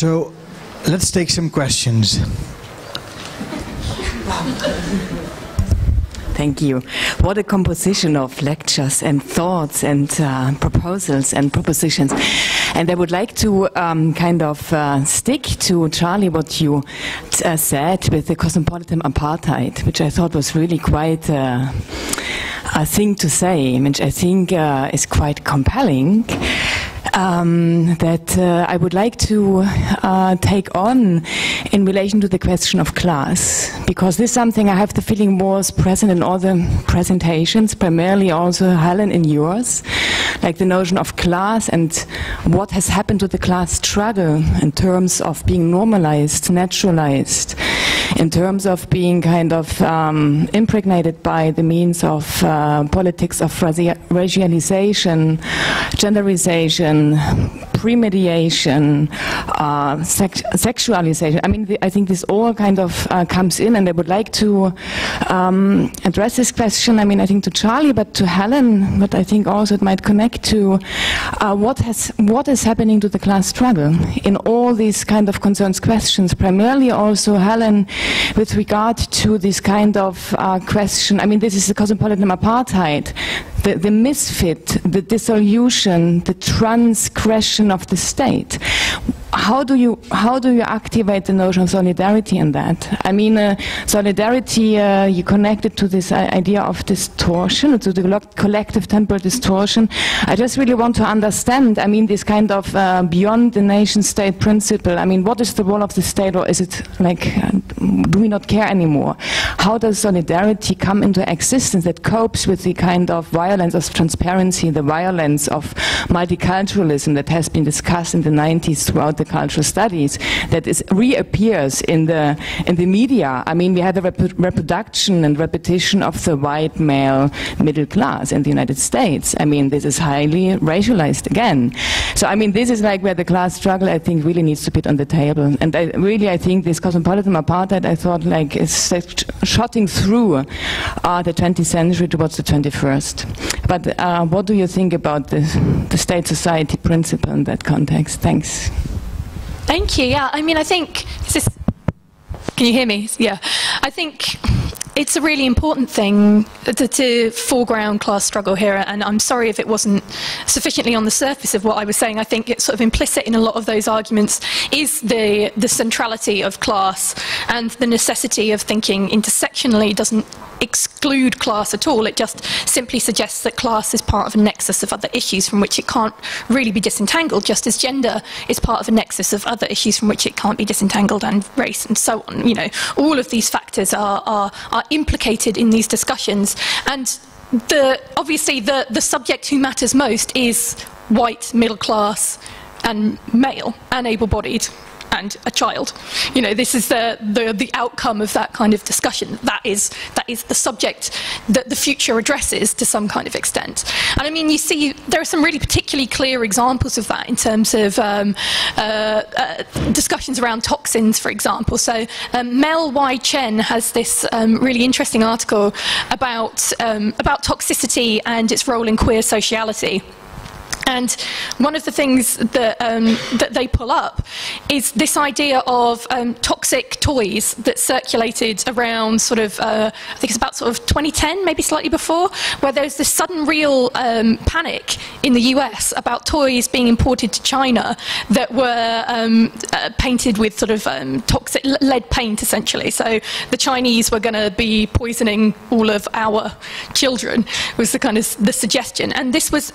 So let's take some questions. Thank you. What a composition of lectures and thoughts and uh, proposals and propositions. And I would like to um, kind of uh, stick to Charlie what you uh, said with the cosmopolitan apartheid, which I thought was really quite uh, a thing to say, which I think uh, is quite compelling um, that uh, I would like to uh, take on in relation to the question of class, because this is something I have the feeling was present in all the presentations, primarily also Helen in yours, like the notion of class and what has happened to the class struggle in terms of being normalized, naturalized in terms of being kind of um, impregnated by the means of uh, politics of racialization, genderization, premediation, uh, sex sexualization. I mean, the, I think this all kind of uh, comes in, and I would like to um, address this question. I mean, I think to Charlie, but to Helen, but I think also it might connect to uh, what has what is happening to the class struggle in all these kind of concerns questions. Primarily, also Helen, with regard to this kind of uh, question. I mean, this is the cosmopolitan apartheid the, the misfit, the dissolution, the transgression of the state how do you how do you activate the notion of solidarity in that? I mean, uh, solidarity uh, you connect it to this idea of distortion, to the collective temporal distortion. I just really want to understand. I mean, this kind of uh, beyond the nation state principle. I mean, what is the role of the state, or is it like uh, do we not care anymore? How does solidarity come into existence that copes with the kind of violence of transparency, the violence of multiculturalism that has been discussed in the 90s throughout the cultural studies that is, reappears in the in the media. I mean, we had a rep reproduction and repetition of the white male middle class in the United States. I mean, this is highly racialized again. So, I mean, this is like where the class struggle, I think, really needs to be on the table. And I, really, I think this cosmopolitan apartheid, I thought, like, is shotting through uh, the 20th century towards the 21st. But uh, what do you think about the, the state-society principle in that context? Thanks. Thank you. Yeah, I mean, I think this. Can you hear me? Yeah, I think it's a really important thing uh, to, to, foreground class struggle here, and I'm sorry if it wasn't sufficiently on the surface of what I was saying. I think it's sort of implicit in a lot of those arguments is the the centrality of class and the necessity of thinking intersectionally doesn't exclude class at all. It just simply suggests that class is part of a nexus of other issues from which it can't really be disentangled, just as gender is part of a nexus of other issues from which it can't be disentangled, and race and so on. You know, all of these factors are, are, are implicated in these discussions. And the, obviously, the, the subject who matters most is white, middle class, and male, and able bodied and a child. You know, this is the, the, the outcome of that kind of discussion. That is, that is the subject that the future addresses to some kind of extent. And I mean, you see, there are some really particularly clear examples of that in terms of um, uh, uh, discussions around toxins, for example. So um, Mel Y. Chen has this um, really interesting article about, um, about toxicity and its role in queer sociality. And one of the things that, um, that they pull up is this idea of um, toxic toys that circulated around sort of, uh, I think it's about sort of 2010, maybe slightly before, where there's this sudden real um, panic in the US about toys being imported to China that were um, uh, painted with sort of um, toxic lead paint, essentially. So the Chinese were going to be poisoning all of our children, was the kind of the suggestion. And this was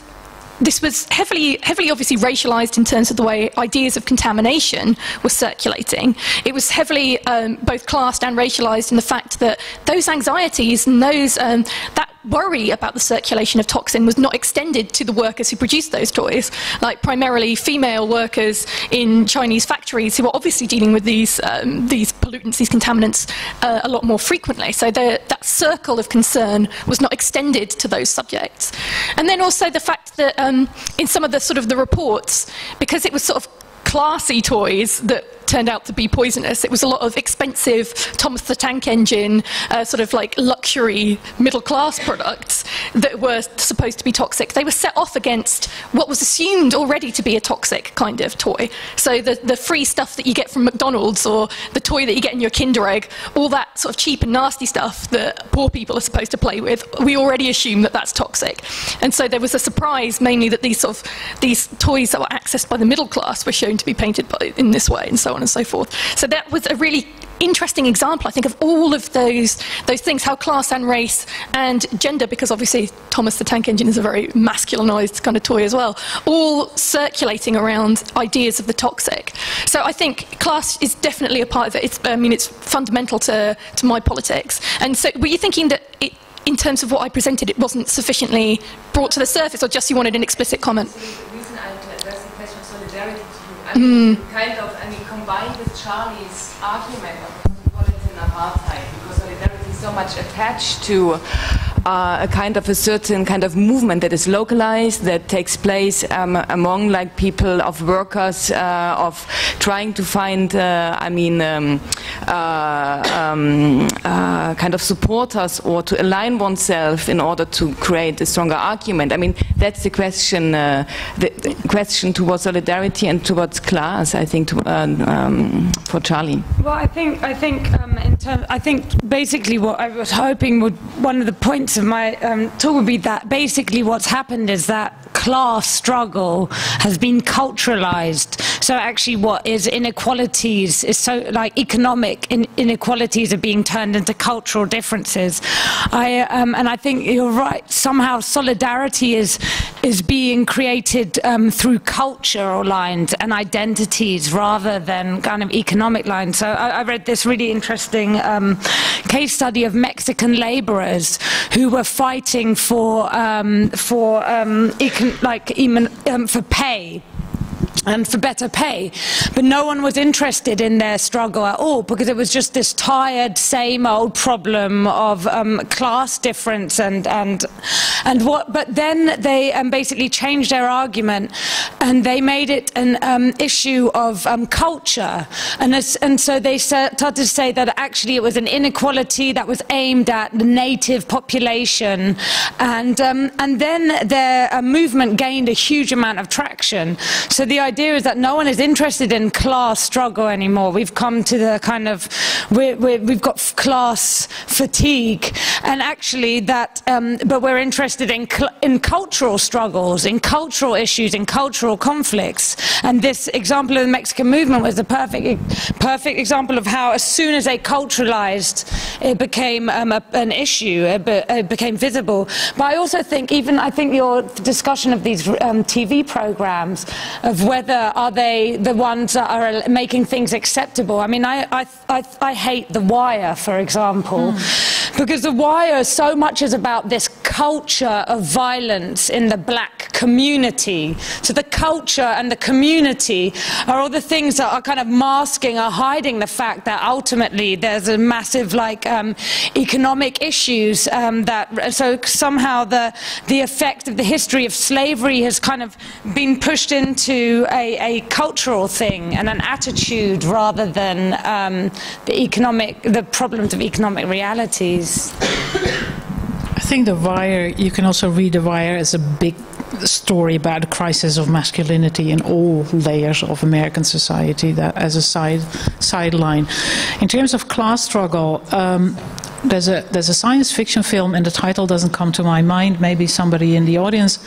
this was heavily, heavily obviously racialized in terms of the way ideas of contamination were circulating. It was heavily um, both classed and racialized in the fact that those anxieties and those, um, that worry about the circulation of toxin was not extended to the workers who produced those toys, like primarily female workers in Chinese factories who are obviously dealing with these, um, these pollutants, these contaminants, uh, a lot more frequently. So the, that circle of concern was not extended to those subjects. And then also the fact that um, in some of the sort of the reports, because it was sort of classy toys that turned out to be poisonous. It was a lot of expensive Thomas the Tank Engine, uh, sort of like luxury middle class products that were supposed to be toxic. They were set off against what was assumed already to be a toxic kind of toy. So the, the free stuff that you get from McDonald's or the toy that you get in your Kinder Egg, all that sort of cheap and nasty stuff that poor people are supposed to play with, we already assume that that's toxic. And so there was a surprise mainly that these sort of these toys that were accessed by the middle class were shown to be painted by, in this way and so and so forth. So that was a really interesting example, I think, of all of those those things, how class and race and gender, because obviously Thomas the Tank Engine is a very masculinized kind of toy as well, all circulating around ideas of the toxic. So I think class is definitely a part of it. It's, I mean, it's fundamental to, to my politics. And so were you thinking that it, in terms of what I presented, it wasn't sufficiently brought to the surface, or just you wanted an explicit comment? The reason I address the question of solidarity to you, I mean, mm. kind of, I mean, combined with Charlie's argument of cosmopolitan apartheid, because solidarity is so much attached to uh, a kind of a certain kind of movement that is localized, that takes place um, among like people of workers, uh, of trying to find, uh, I mean, um, uh, um, uh, kind of supporters or to align oneself in order to create a stronger argument. I mean, that's the question, the, the, question towards solidarity and towards class. I think to, um, for Charlie. Well, I think I think um, in I think basically what I was hoping would one of the points of my um, talk would be that basically what's happened is that class struggle has been culturalized. So actually what is inequalities is so like economic in inequalities are being turned into cultural differences. I, um, and I think you're right, somehow solidarity is, is being created um, through cultural lines and identities rather than kind of economic lines. So I, I read this really interesting um, case study of Mexican laborers who were fighting for, um, for um, like even um, for pay and for better pay. But no one was interested in their struggle at all because it was just this tired, same old problem of um, class difference and and and what. But then they um, basically changed their argument and they made it an um, issue of um, culture. And as, and so they started to say that actually it was an inequality that was aimed at the native population. And um, and then their uh, movement gained a huge amount of traction. So the idea is that no one is interested in class struggle anymore. We've come to the kind of, we have got class fatigue. And actually that, um, but we're interested in, in cultural struggles, in cultural issues, in cultural conflicts. And this example of the Mexican movement was the perfect, perfect example of how as soon as they culturalized, it became um, a, an issue, it, be, it, became visible. But I also think, even I think your discussion of these um, TV programs, of whether whether are they the ones that are making things acceptable. I mean, I, I, I, I hate The Wire, for example, mm. because The Wire so much is about this culture of violence in the black community. So the culture and the community are all the things that are kind of masking or hiding the fact that ultimately there's a massive like um, economic issues um, that so somehow the the effect of the history of slavery has kind of been pushed into a, a cultural thing and an attitude rather than um, the economic, the problems of economic realities. I think The Wire, you can also read The Wire as a big story about the crisis of masculinity in all layers of American society that as a side sideline. In terms of class struggle, um, there's a there's a science fiction film and the title doesn't come to my mind. Maybe somebody in the audience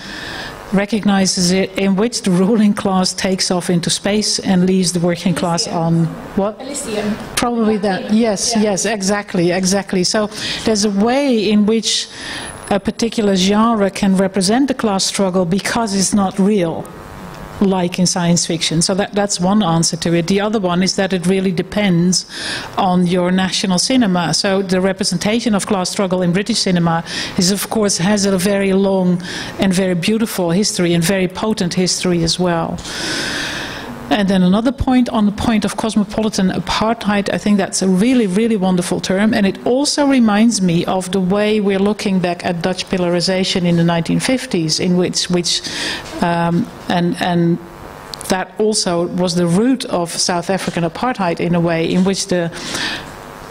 recognizes it in which the ruling class takes off into space and leaves the working Elysium. class on what Elysium. probably that yes yeah. yes exactly exactly so there's a way in which a particular genre can represent the class struggle because it's not real like in science fiction. So that, that's one answer to it. The other one is that it really depends on your national cinema. So the representation of class struggle in British cinema is, of course, has a very long and very beautiful history and very potent history as well. And then another point on the point of cosmopolitan apartheid, I think that's a really, really wonderful term. And it also reminds me of the way we're looking back at Dutch pillarization in the 1950s, in which, which um, and, and that also was the root of South African apartheid in a way, in which the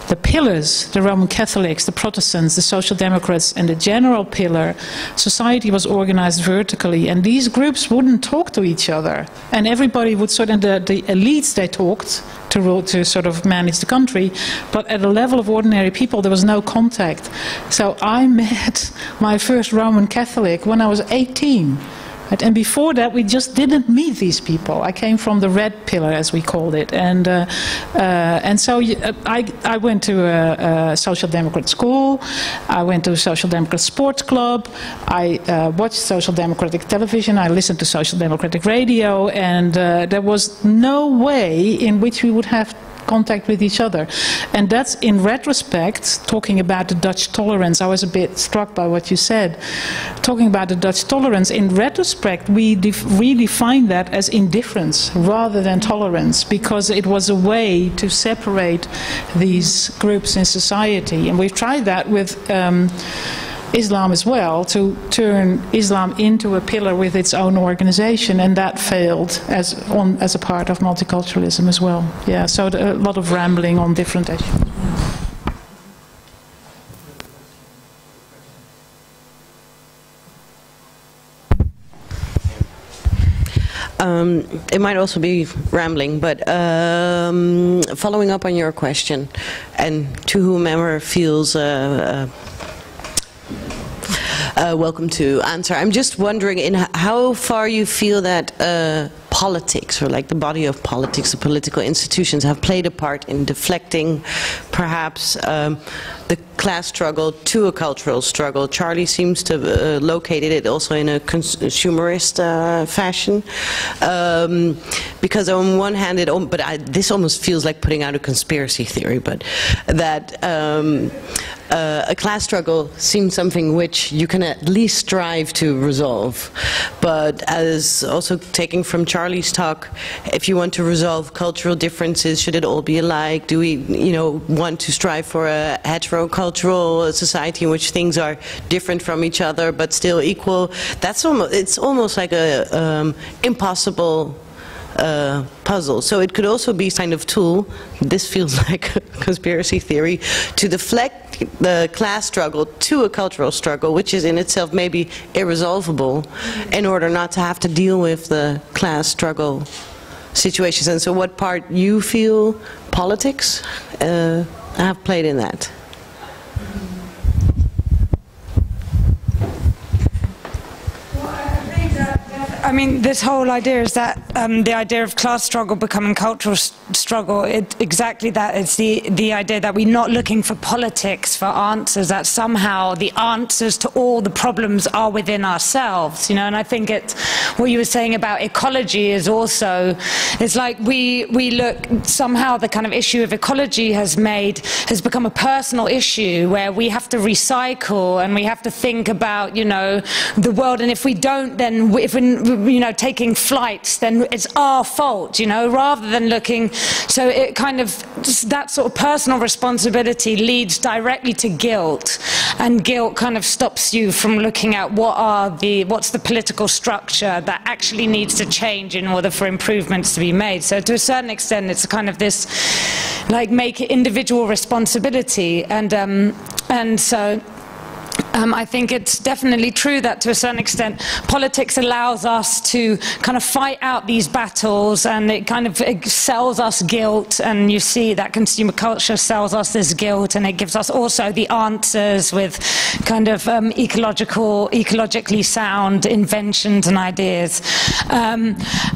the pillars, the Roman Catholics, the Protestants, the Social Democrats, and the general pillar, society was organized vertically, and these groups wouldn't talk to each other. And everybody would sort of, the, the elites, they talked to, rule, to sort of manage the country, but at the level of ordinary people, there was no contact. So I met my first Roman Catholic when I was 18. Right? And before that, we just didn't meet these people. I came from the red pillar, as we called it, and uh, uh, and so uh, I I went to a, a, social democrat school. I went to a social democrat sports club. I uh, watched social democratic television. I listened to social democratic radio, and uh, there was no way in which we would have contact with each other. And that's in retrospect, talking about the Dutch tolerance, I was a bit struck by what you said. Talking about the Dutch tolerance, in retrospect, we redefine that as indifference rather than tolerance because it was a way to separate these groups in society. And we've tried that with. Um, Islam as well to turn Islam into a pillar with its own organization, and that failed as on as a part of multiculturalism as well. Yeah, so a lot of rambling on different issues. Um, it might also be rambling, but um, following up on your question, and to whomever feels uh, uh, uh, welcome to answer. I'm just wondering in how far you feel that uh, politics, or like the body of politics, the political institutions, have played a part in deflecting, perhaps, um, the class struggle to a cultural struggle. Charlie seems to have uh, located it also in a consumerist uh, fashion, um, because on one hand, it but I, this almost feels like putting out a conspiracy theory, but that. Um, uh, a class struggle seems something which you can at least strive to resolve. But as also taking from Charlie's talk, if you want to resolve cultural differences, should it all be alike? Do we, you know, want to strive for a heterocultural society in which things are different from each other but still equal? That's almost, it's almost like a um, impossible uh, puzzle. So it could also be kind of tool, this feels like a conspiracy theory, to deflect the class struggle to a cultural struggle, which is in itself maybe irresolvable, in order not to have to deal with the class struggle situations. And so what part you feel politics uh, have played in that? I mean, this whole idea is that um, the idea of class struggle becoming cultural struggle, it, exactly that. It's the, the idea that we're not looking for politics for answers, that somehow the answers to all the problems are within ourselves, you know, and I think it's what you were saying about ecology is also, it's like we, we look, somehow the kind of issue of ecology has made, has become a personal issue where we have to recycle and we have to think about, you know, the world, and if we don't, then if we you know, taking flights, then it's our fault, you know, rather than looking. So it kind of, that sort of personal responsibility leads directly to guilt. And guilt kind of stops you from looking at what are the, what's the political structure that actually needs to change in order for improvements to be made. So to a certain extent, it's a kind of this, like, make individual responsibility. And, um, and so, um, I think it's definitely true that to a certain extent politics allows us to kind of fight out these battles and it kind of it sells us guilt and you see that consumer culture sells us this guilt and it gives us also the answers with kind of um, ecological, ecologically sound inventions and ideas. Um,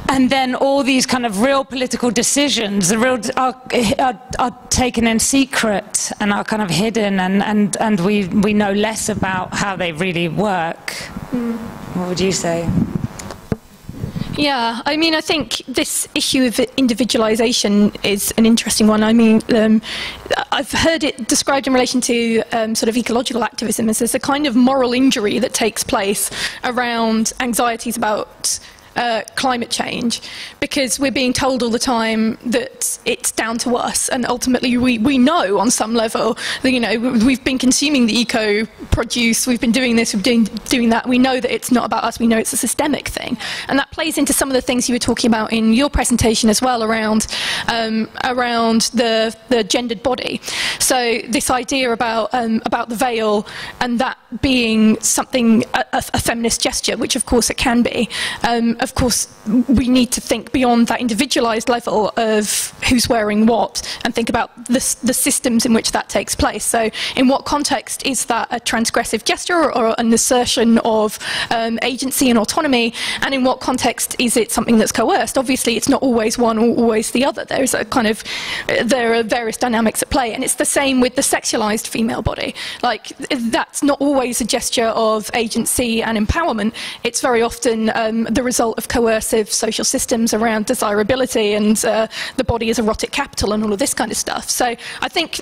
and then all these kind of real political decisions real, are, are, are taken in secret and are kind of hidden and, and, and we, we know less about about how they really work. Mm. What would you say? Yeah, I mean, I think this issue of individualization is an interesting one. I mean, um, I've heard it described in relation to um, sort of ecological activism as there's a kind of moral injury that takes place around anxieties about uh, climate change because we're being told all the time that it's down to us and ultimately we, we know on some level that you know we've been consuming the eco produce we've been doing this we've been doing, that. We know that it's not about us we know it's a systemic thing. And that plays into some of the things you were talking about in your presentation as well around um, around the, the gendered body. So this idea about um, about the veil and that being something a, a, feminist gesture which of course it can be um, of course, we need to think beyond that individualized level of who's wearing what and think about the, the systems in which that takes place. So, in what context is that a transgressive gesture or, an assertion of um, agency and autonomy? And in what context is it something that's coerced? Obviously, it's not always one or always the other. There's a kind of, there are various dynamics at play. And it's the same with the sexualized female body. Like, that's not always a gesture of agency and empowerment. It's very often um, the result result of coercive social systems around desirability and uh, the body as erotic capital and all of this kind of stuff. So I think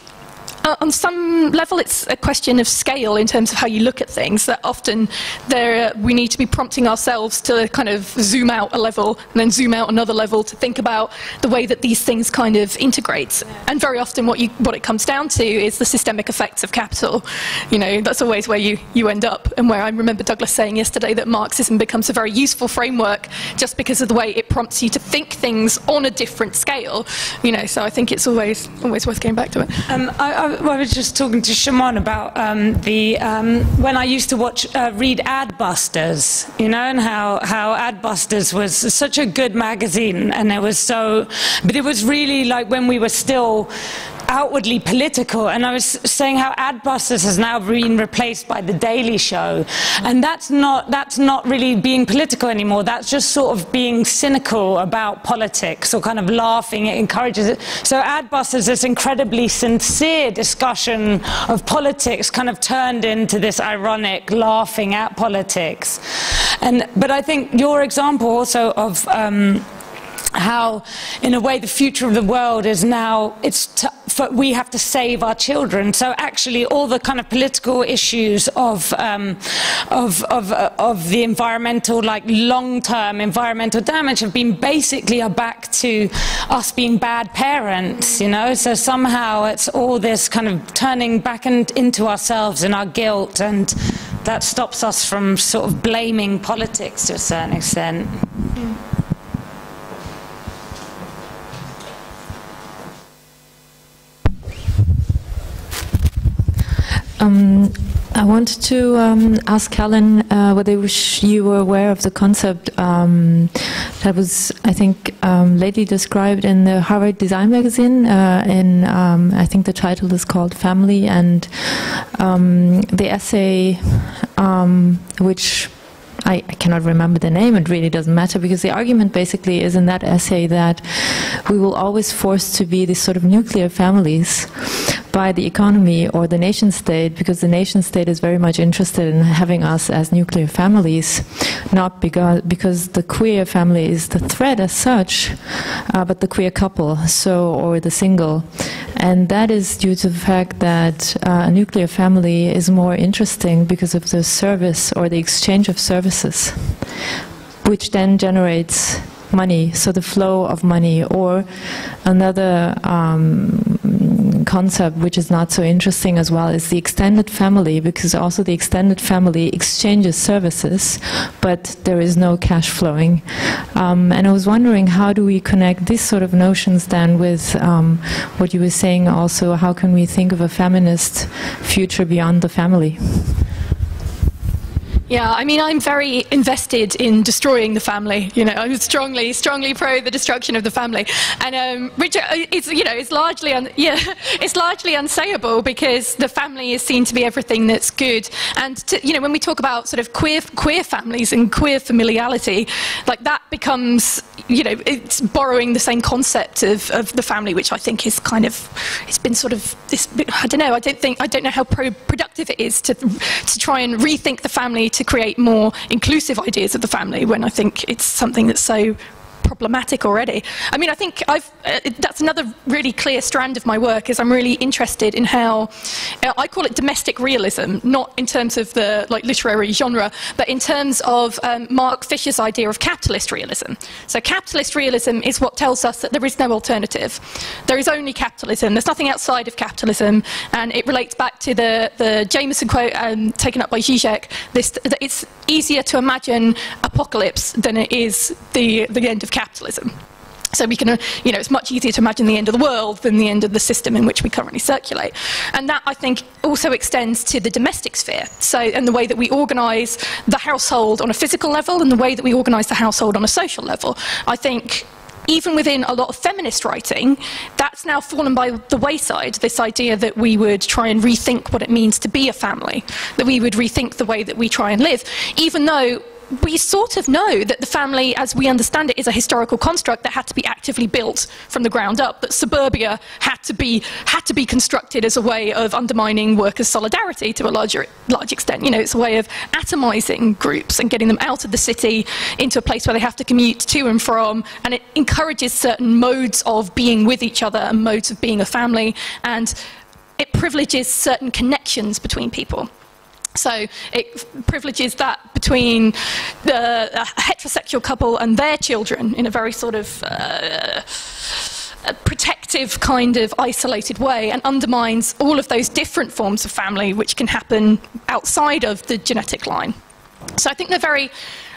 uh, on some level, it's a question of scale in terms of how you look at things. That often there, we need to be prompting ourselves to kind of zoom out a level and then zoom out another level to think about the way that these things kind of integrate. And very often, what you what it comes down to is the systemic effects of capital. You know, that's always where you you end up, and where I remember Douglas saying yesterday that Marxism becomes a very useful framework just because of the way it prompts you to think things on a different scale. You know, so I think it's always always worth going back to it. Um, I, I I was just talking to Shimon about um, the um, when I used to watch uh, read Adbusters, you know, and how how Adbusters was such a good magazine, and it was so, but it was really like when we were still outwardly political. And I was saying how Adbusters has now been replaced by The Daily Show. And that's not, that's not really being political anymore. That's just sort of being cynical about politics or kind of laughing. It encourages it. So Adbusters, this incredibly sincere discussion of politics kind of turned into this ironic laughing at politics. And, but I think your example also of um, how, in a way, the future of the world is now, it's we have to save our children. So actually, all the kind of political issues of, um, of, of, uh, of, the environmental, like long-term environmental damage have been basically are back to us being bad parents, you know? So somehow it's all this kind of turning back in, into ourselves and our guilt, and that stops us from sort of blaming politics to a certain extent. Mm. Um, I wanted to um, ask Helen uh, whether you were aware of the concept um, that was, I think, um, lately described in the Harvard Design Magazine. Uh, in um, I think the title is called "Family," and um, the essay, which I, I, cannot remember the name, it really doesn't matter because the argument basically is in that essay that we will always force to be these sort of nuclear families by the economy or the nation state because the nation state is very much interested in having us as nuclear families, not because, because the queer family is the threat as such, uh, but the queer couple, so or the single. And that is due to the fact that uh, a nuclear family is more interesting because of the service or the exchange of services, which then generates money, so the flow of money, or another um, concept which is not so interesting as well is the extended family, because also the extended family exchanges services, but there is no cash flowing. Um, and I was wondering how do we connect these sort of notions then with um, what you were saying also, how can we think of a feminist future beyond the family? Yeah, I mean, I'm very invested in destroying the family. You know, I'm strongly, strongly pro the destruction of the family. And um, Richard, uh, it's you know, it's largely, yeah, it's largely unsayable because the family is seen to be everything that's good. And to, you know, when we talk about sort of queer queer families and queer familiality, like that becomes, you know, it's borrowing the same concept of, of the family, which I think is kind of, it's been sort of this. I don't know. I don't think I don't know how pro- productive it is to to try and rethink the family to create more inclusive ideas of the family when I think it's something that's so problematic already. I mean, I think uh, that's another really clear strand of my work is I'm really interested in how, uh, I call it domestic realism, not in terms of the like literary genre, but in terms of um, Mark Fisher's idea of capitalist realism. So capitalist realism is what tells us that there is no alternative. There is only capitalism. There's nothing outside of capitalism, and it relates back to the, the Jameson quote um, taken up by Zizek, this, that it's easier to imagine apocalypse than it is the, the end of capitalism. So we can, uh, you know, it's much easier to imagine the end of the world than the end of the system in which we currently circulate. And that, I think, also extends to the domestic sphere. So, and the way that we organise the household on a physical level and the way that we organise the household on a social level. I think even within a lot of feminist writing, that's now fallen by the wayside. This idea that we would try and rethink what it means to be a family, that we would rethink the way that we try and live, even though we sort of know that the family, as we understand it, is a historical construct that had to be actively built from the ground up. That suburbia had to be had to be constructed as a way of undermining workers' solidarity to a larger large extent. You know, it's a way of atomizing groups and getting them out of the city into a place where they have to commute to and from, and it encourages certain modes of being with each other and modes of being a family, and it privileges certain connections between people. So it privileges that between the heterosexual couple and their children in a very sort of uh, protective kind of isolated way and undermines all of those different forms of family which can happen outside of the genetic line. So I think they're very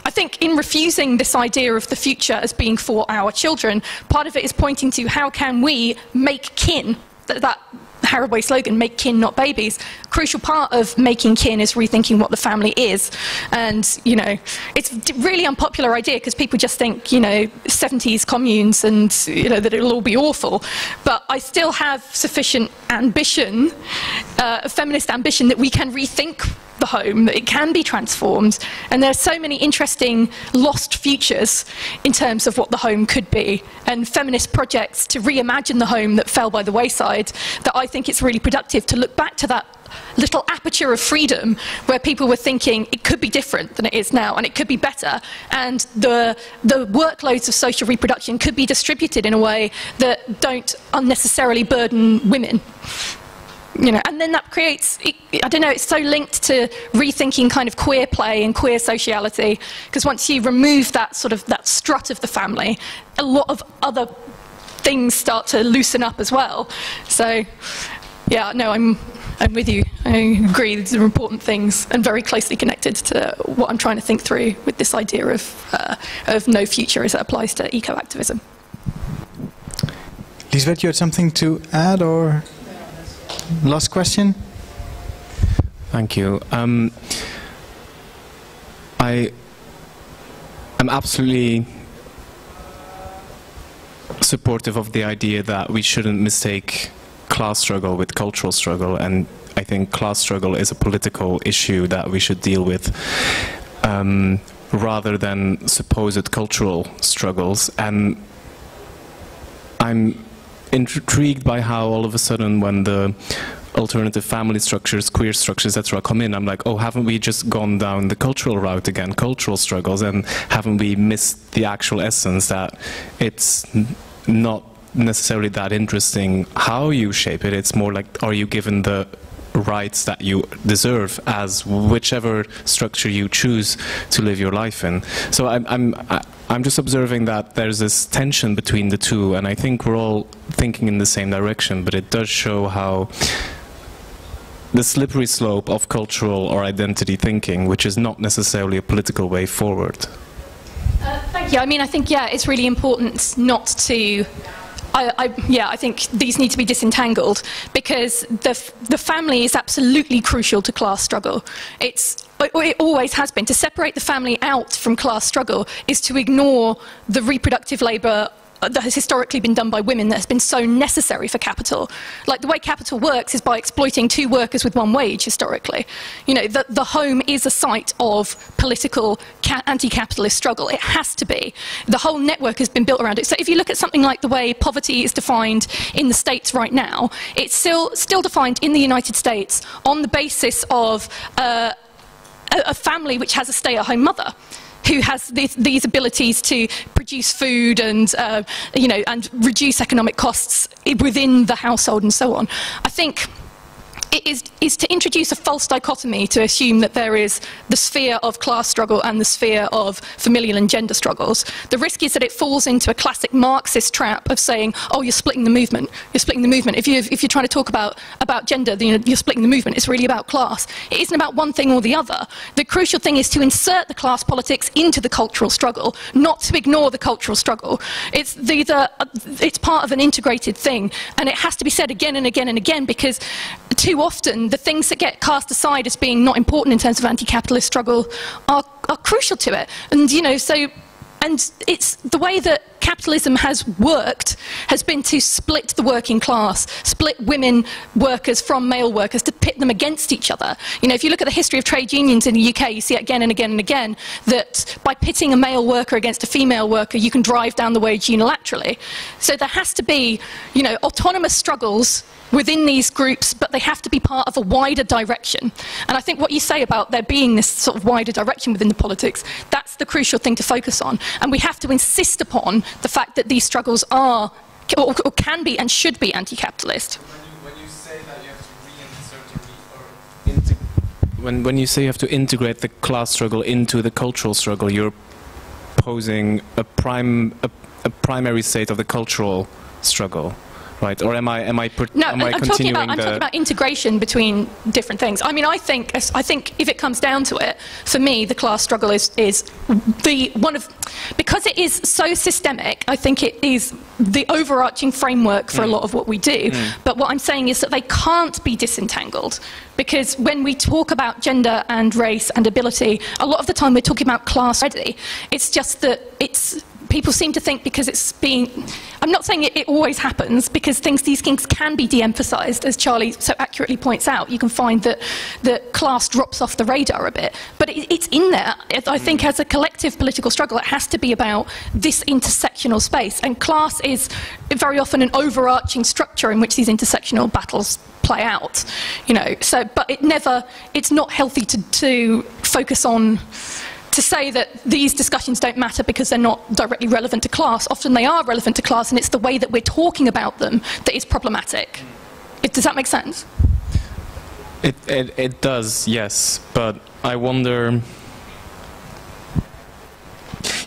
I think in refusing this idea of the future as being for our children, part of it is pointing to how can we make kin, that, that Haraway slogan, make kin, not babies. Crucial part of making kin is rethinking what the family is. And, you know, it's a really unpopular idea because people just think, you know, 70s communes and, you know, that it'll all be awful. But I still have sufficient ambition, uh, feminist ambition, that we can rethink the home, that it can be transformed. And there are so many interesting lost futures in terms of what the home could be, and feminist projects to reimagine the home that fell by the wayside, that I think it's really productive to look back to that little aperture of freedom where people were thinking it could be different than it is now and it could be better. And the, the workloads of social reproduction could be distributed in a way that don't unnecessarily burden women you know, and then that creates, I don't know, it's so linked to rethinking kind of queer play and queer sociality, because once you remove that sort of, that strut of the family, a lot of other things start to loosen up as well. So, yeah, no, I'm, I'm with you. I agree, these are important things and very closely connected to what I'm trying to think through with this idea of, uh, of no future as it applies to eco-activism. Liesbet, you had something to add or? Last question. Thank you. Um, I am absolutely supportive of the idea that we shouldn't mistake class struggle with cultural struggle, and I think class struggle is a political issue that we should deal with. Um, rather than supposed cultural struggles and I'm intrigued by how all of a sudden when the alternative family structures, queer structures, etc., come in, I'm like, oh, haven't we just gone down the cultural route again, cultural struggles, and haven't we missed the actual essence that it's not necessarily that interesting how you shape it. It's more like, are you given the rights that you deserve as whichever structure you choose to live your life in. So I'm, I'm, I'm just observing that there's this tension between the two, and I think we're all thinking in the same direction, but it does show how the slippery slope of cultural or identity thinking, which is not necessarily a political way forward. Uh, thank you. I mean, I think, yeah, it's really important not to I, I, yeah, I think these need to be disentangled because the, the family is absolutely crucial to class struggle. It's, it always has been. To separate the family out from class struggle is to ignore the reproductive labour that has historically been done by women that has been so necessary for capital. Like the way capital works is by exploiting two workers with one wage historically. You know, the, the home is a site of political anti-capitalist struggle. It has to be. The whole network has been built around it. So if you look at something like the way poverty is defined in the States right now, it's still, still defined in the United States on the basis of uh, a, a family which has a stay-at-home mother who has these, these abilities to produce food and, uh, you know, and reduce economic costs within the household and so on. I think is, is to introduce a false dichotomy to assume that there is the sphere of class struggle and the sphere of familial and gender struggles. The risk is that it falls into a classic Marxist trap of saying, oh, you're splitting the movement. You're splitting the movement. If, you, if you're trying to talk about, about gender, then you're, you're splitting the movement. It's really about class. It isn't about one thing or the other. The crucial thing is to insert the class politics into the cultural struggle, not to ignore the cultural struggle. It's, these are, uh, it's part of an integrated thing, and it has to be said again and again and again because too often the things that get cast aside as being not important in terms of anti-capitalist struggle are, are crucial to it. And, you know, so and it's the way that capitalism has worked has been to split the working class, split women workers from male workers, to pit them against each other. You know, if you look at the history of trade unions in the UK, you see again and again and again that by pitting a male worker against a female worker, you can drive down the wage unilaterally. So there has to be, you know, autonomous struggles within these groups, but they have to be part of a wider direction. And I think what you say about there being this sort of wider direction within the politics, that's the crucial thing to focus on. And we have to insist upon the fact that these struggles are, or, or can be and should be anti-capitalist. When, when you say that you have to or when, when you say you have to integrate the class struggle into the cultural struggle, you're posing a, prime, a, a primary state of the cultural struggle right? Or am I am I no? Am I I'm talking about I'm talking about integration between different things. I mean, I think I think if it comes down to it, for me, the class struggle is is the one of because it is so systemic. I think it is the overarching framework for mm. a lot of what we do. Mm. But what I'm saying is that they can't be disentangled because when we talk about gender and race and ability, a lot of the time we're talking about class already. It's just that it's people seem to think because it's being, I'm not saying it, it always happens, because things, these things can be de-emphasized, as Charlie so accurately points out. You can find that, that class drops off the radar a bit, but it, it's in there. I think mm. as a collective political struggle, it has to be about this intersectional space, and class is very often an overarching structure in which these intersectional battles play out, you know. So, but it never, it's not healthy to, to focus on to say that these discussions don't matter because they're not directly relevant to class. Often they are relevant to class, and it's the way that we're talking about them that is problematic. It, does that make sense? It, it, it does, yes, but I wonder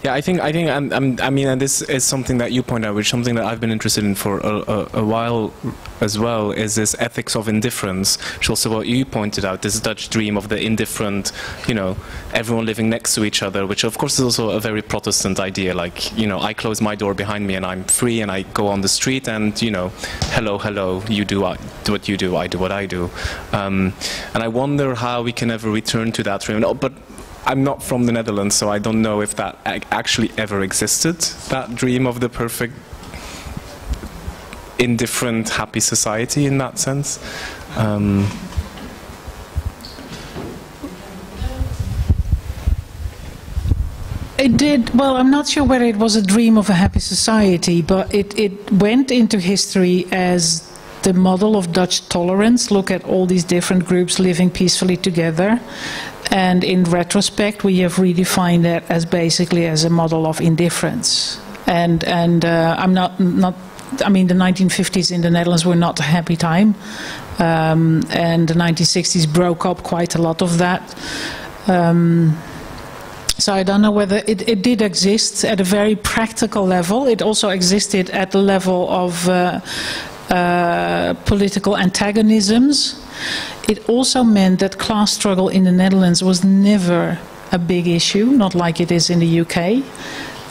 yeah, I think I think I'm, I'm, i mean, and this is something that you point out, which is something that I've been interested in for a, a, a, while as well, is this ethics of indifference, which also what you pointed out, this Dutch dream of the indifferent, you know, everyone living next to each other, which of course is also a very Protestant idea. Like, you know, I close my door behind me and I'm free, and I go on the street, and you know, hello, hello, you do, what you do, I do what I do, um, and I wonder how we can ever return to that dream. But I'm not from the Netherlands, so I don't know if that actually ever existed, that dream of the perfect, indifferent, happy society in that sense. Um, It did. Well, I'm not sure whether it was a dream of a happy society, but it, it went into history as the model of Dutch tolerance. Look at all these different groups living peacefully together. And in retrospect, we have redefined that as basically as a model of indifference. And and uh, I'm not not. I mean, the 1950s in the Netherlands were not a happy time, um, and the 1960s broke up quite a lot of that. Um, so I don't know whether it, it, did exist at a very practical level. It also existed at the level of uh, uh, political antagonisms. It also meant that class struggle in the Netherlands was never a big issue, not like it is in the UK.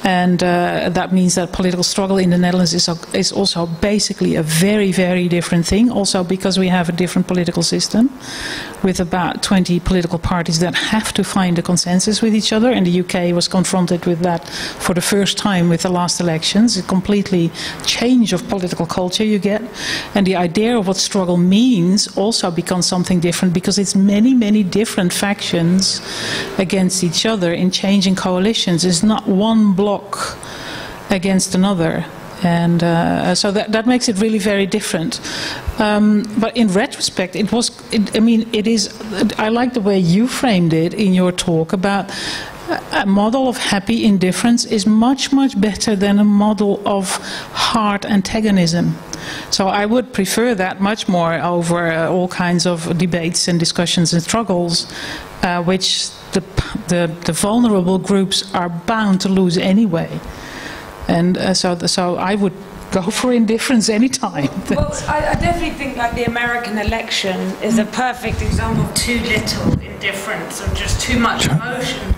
And uh, that means that political struggle in the Netherlands is, is also basically a very, very different thing. Also because we have a different political system with about 20 political parties that have to find a consensus with each other. And the UK was confronted with that for the first time with the last elections. A completely change of political culture you get. And the idea of what struggle means also becomes something different because it's many, many different factions against each other in changing coalitions. It's not one block block against another. And uh, so that, that makes it really very different. Um, but in retrospect, it was, it, I mean, it is, I like the way you framed it in your talk about a model of happy indifference is much, much better than a model of hard antagonism. So I would prefer that much more over uh, all kinds of debates and discussions and struggles, uh, which the, the, the, vulnerable groups are bound to lose anyway. And uh, so, the, so I would go for indifference anytime. well, I, I, definitely think like the American election is a perfect example of too little indifference or just too much emotion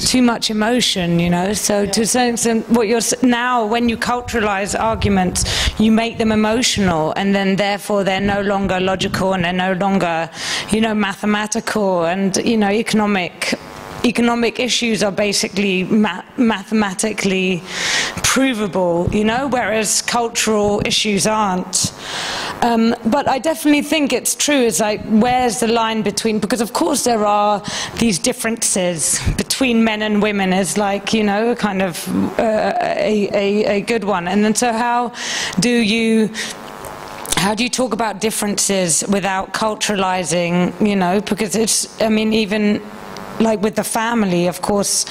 too much emotion, you know. So yeah. to a certain extent, what you're now, when you culturalize arguments, you make them emotional, and then therefore they're no longer logical and they're no longer, you know, mathematical and you know economic economic issues are basically ma mathematically provable, you know, whereas cultural issues aren't. Um, but I definitely think it's true. Is like, where's the line between? Because of course there are these differences between men and women. Is like, you know, a kind of uh, a, a, a good one. And then so how do you? how do you talk about differences without culturalizing, you know, because it's, I mean, even like with the family, of course,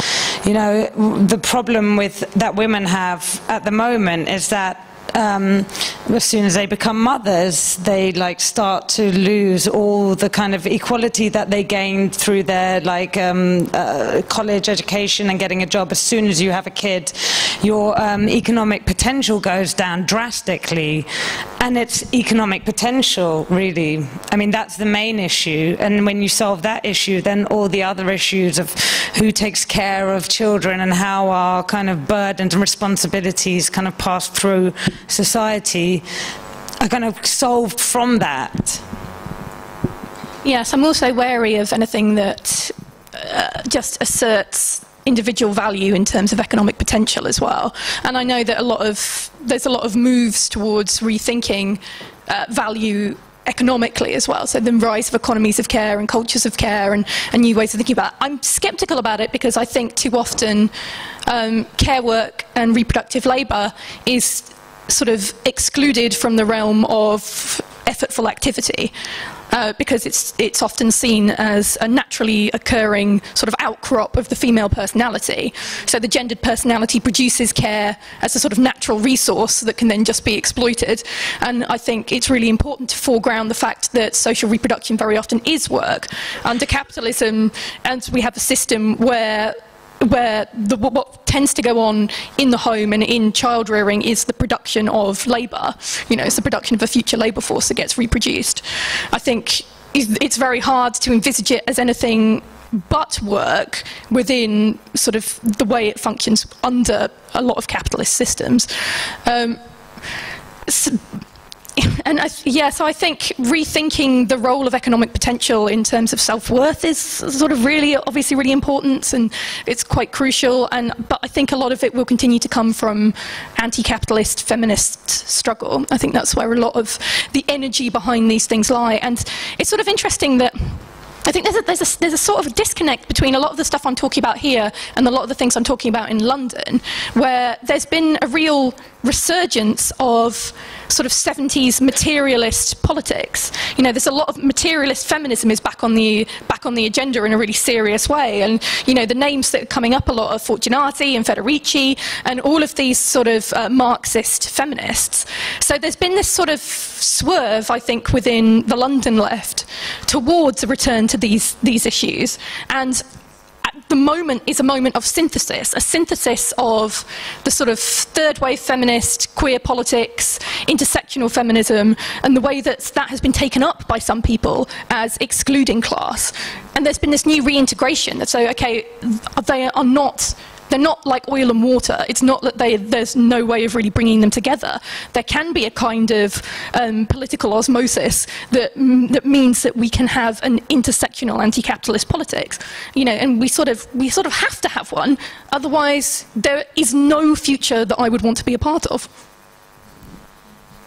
you know, the problem with that women have at the moment is that um, as soon as they become mothers, they like start to lose all the kind of equality that they gained through their like um, uh, college education and getting a job. As soon as you have a kid, your um, economic potential goes down drastically, and it's economic potential really. I mean that's the main issue, and when you solve that issue, then all the other issues of who takes care of children and how our kind of burdens and responsibilities kind of pass through society are kind of solved from that. Yes, I'm also wary of anything that uh, just asserts individual value in terms of economic potential as well. And I know that a lot of there's a lot of moves towards rethinking uh, value economically as well. So the rise of economies of care and cultures of care and, and new ways of thinking about it. I'm sceptical about it because I think too often um, care work and reproductive labour is sort of excluded from the realm of effortful activity. Uh, because it's it's often seen as a naturally occurring sort of outcrop of the female personality. So the gendered personality produces care as a sort of natural resource that can then just be exploited. And I think it's really important to foreground the fact that social reproduction very often is work. Under capitalism, and we have a system where where the, what tends to go on in the home and in child rearing is the production of labour. You know, it's the production of a future labour force that gets reproduced. I think it's very hard to envisage it as anything but work within sort of the way it functions under a lot of capitalist systems. Um, so and I, yeah, so I think rethinking the role of economic potential in terms of self-worth is sort of really, obviously, really important, and it's quite crucial. And but I think a lot of it will continue to come from anti-capitalist feminist struggle. I think that's where a lot of the energy behind these things lie. And it's sort of interesting that. I think there's a, there's, a, there's a sort of disconnect between a lot of the stuff I'm talking about here and a lot of the things I'm talking about in London, where there's been a real resurgence of sort of 70s materialist politics. You know, there's a lot of materialist feminism is back on the back on the agenda in a really serious way. And you know, the names that are coming up a lot are Fortunati and Federici and all of these sort of uh, Marxist feminists. So there's been this sort of swerve, I think, within the London left towards a return to these these issues. And the moment is a moment of synthesis, a synthesis of the sort of third wave feminist, queer politics, intersectional feminism, and the way that that has been taken up by some people as excluding class. And there's been this new reintegration. That so, okay, they are not they're not like oil and water. It's not that they, there's no way of really bringing them together. There can be a kind of um, political osmosis that, that means that we can have an intersectional anti-capitalist politics. You know, and we sort of we sort of have to have one. Otherwise, there is no future that I would want to be a part of.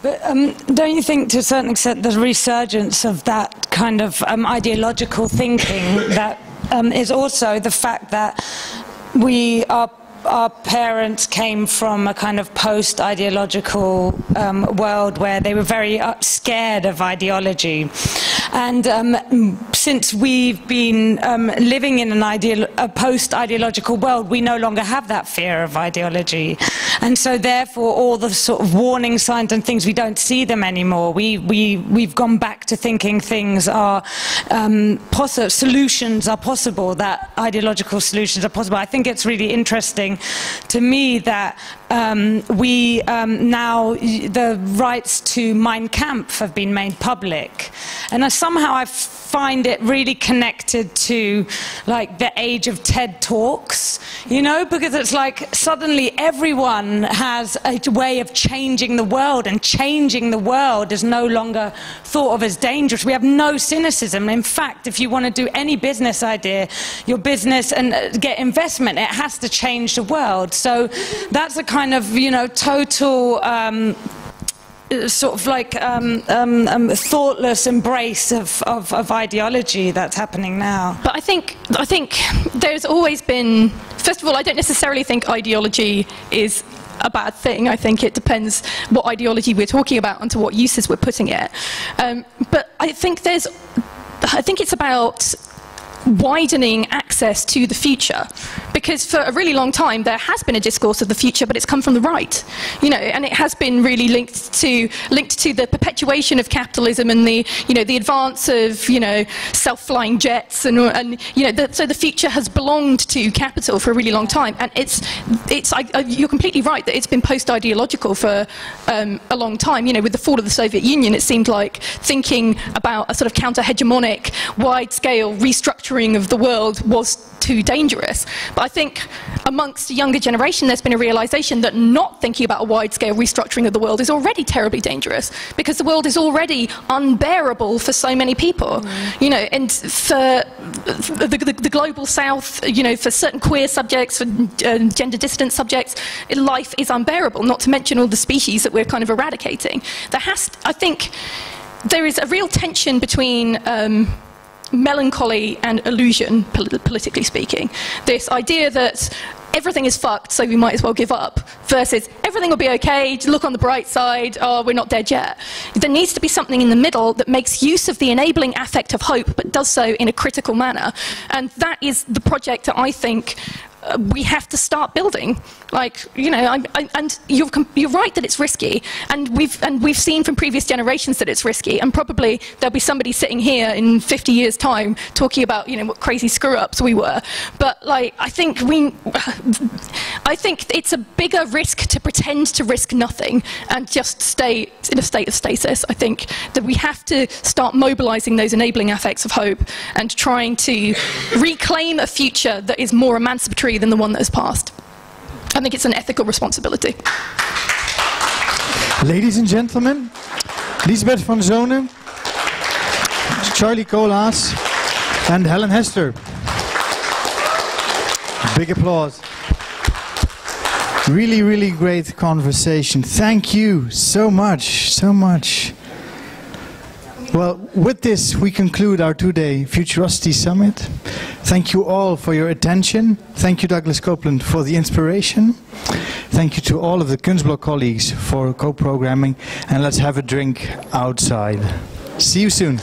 But um, don't you think, to a certain extent, the resurgence of that kind of um, ideological thinking that um, is also the fact that we are our parents came from a kind of post-ideological um, world where they were very uh, scared of ideology. And um, since we've been um, living in an ideal, a post-ideological world, we no longer have that fear of ideology. And so therefore, all the sort of warning signs and things, we don't see them anymore. We, we, we've gone back to thinking things are um, possible, solutions are possible, that ideological solutions are possible. I think it's really interesting to me that um, we um, now, the rights to Mein Kampf have been made public. And I, somehow I find it really connected to like the age of TED Talks, you know, because it's like suddenly everyone has a way of changing the world and changing the world is no longer thought of as dangerous. We have no cynicism. In fact, if you want to do any business idea, your business and uh, get investment, it has to change the world. So that's a kind of, you know, total um, sort of like um, um, um, thoughtless embrace of, of, of, ideology that's happening now. But I think, I think there's always been, first of all, I don't necessarily think ideology is a bad thing. I think it depends what ideology we're talking about and to what uses we're putting it. Um, but I think there's, I think it's about widening access to the future. Because for a really long time, there has been a discourse of the future, but it's come from the right. You know, and it has been really linked to, linked to the perpetuation of capitalism and the, you know, the advance of, you know, self-flying jets and, and you know, the, so the future has belonged to capital for a really long time. And it's, it's I, you're completely right that it's been post-ideological for um, a long time. You know, with the fall of the Soviet Union, it seemed like thinking about a sort of counter-hegemonic, wide-scale restructuring of the world was too dangerous. But I think amongst the younger generation, there's been a realization that not thinking about a wide scale restructuring of the world is already terribly dangerous because the world is already unbearable for so many people. Mm. You know, and for the, the, the, global south, you know, for certain queer subjects, for uh, gender dissident subjects, life is unbearable, not to mention all the species that we're kind of eradicating. There has, I think, there is a real tension between. Um, melancholy and illusion, pol politically speaking. This idea that everything is fucked, so we might as well give up, versus everything will be okay, look on the bright side, oh, we're not dead yet. There needs to be something in the middle that makes use of the enabling affect of hope, but does so in a critical manner. And that is the project that I think uh, we have to start building. Like, you know, I, I, and you're, you're right that it's risky, and we've, and we've seen from previous generations that it's risky, and probably there'll be somebody sitting here in 50 years' time talking about, you know, what crazy screw-ups we were. But, like, I think we, I think it's a bigger risk to pretend to risk nothing and just stay in a state of stasis. I think that we have to start mobilizing those enabling affects of hope and trying to reclaim a future that is more emancipatory than the one that has passed. I think it's an ethical responsibility. Ladies and gentlemen, Liesbet van Zoonen, Charlie Koolhaas, and Helen Hester. Big applause. Really, really great conversation. Thank you so much, so much. Well, with this, we conclude our two-day Futurosity Summit. Thank you all for your attention. Thank you, Douglas Coupland, for the inspiration. Thank you to all of the Kunstblock colleagues for co-programming. And let's have a drink outside. See you soon.